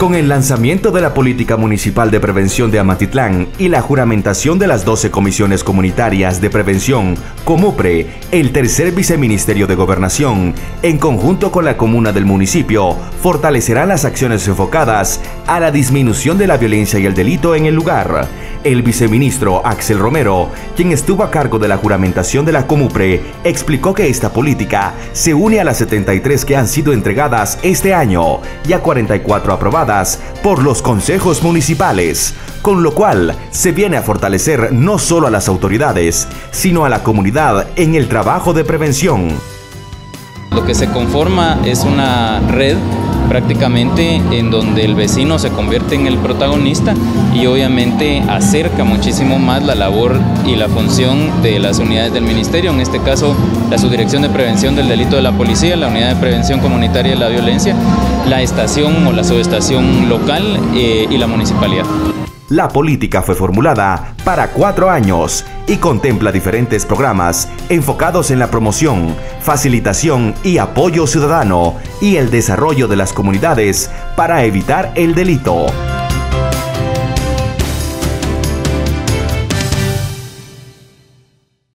Con el lanzamiento de la Política Municipal de Prevención de Amatitlán y la juramentación de las 12 comisiones comunitarias de prevención, Comupre, el tercer viceministerio de Gobernación, en conjunto con la comuna del municipio, fortalecerá las acciones enfocadas a la disminución de la violencia y el delito en el lugar. El viceministro Axel Romero, quien estuvo a cargo de la juramentación de la Comupre, explicó que esta política se une a las 73 que han sido entregadas este año y a 44 aprobadas por los consejos municipales, con lo cual se viene a fortalecer no solo a las autoridades, sino a la comunidad en el trabajo de prevención. Lo que se conforma es una red prácticamente en donde el vecino se convierte en el protagonista y obviamente acerca muchísimo más la labor y la función de las unidades del ministerio, en este caso la Subdirección de Prevención del Delito de la Policía, la Unidad de Prevención Comunitaria de la Violencia, la estación o la subestación local eh, y la municipalidad. La política fue formulada para cuatro años y contempla diferentes programas enfocados en la promoción, facilitación y apoyo ciudadano y el desarrollo de las comunidades para evitar el delito.